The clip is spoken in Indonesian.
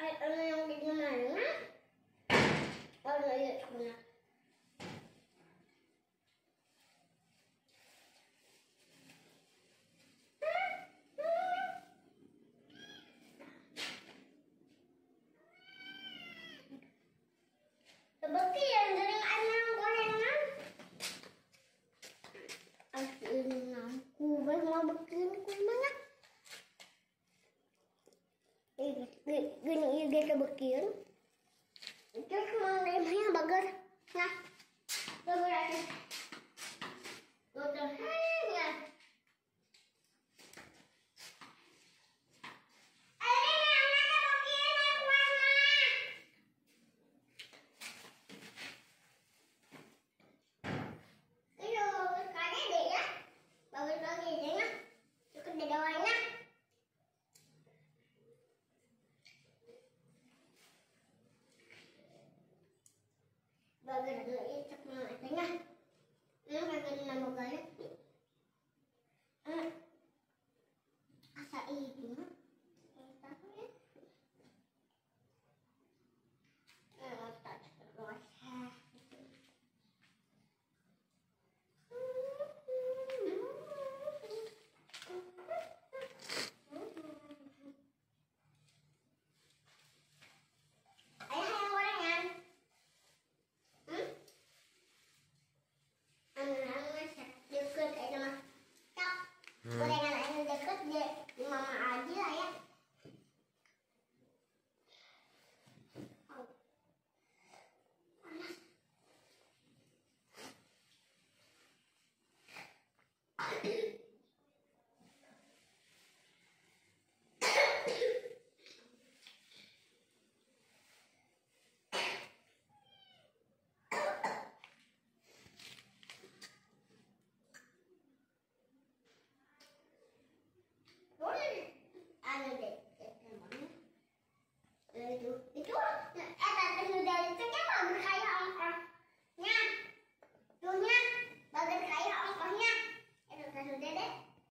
I only Gini juga bikin. Terus lemnya bagar. Nah, bagar aja. Udah.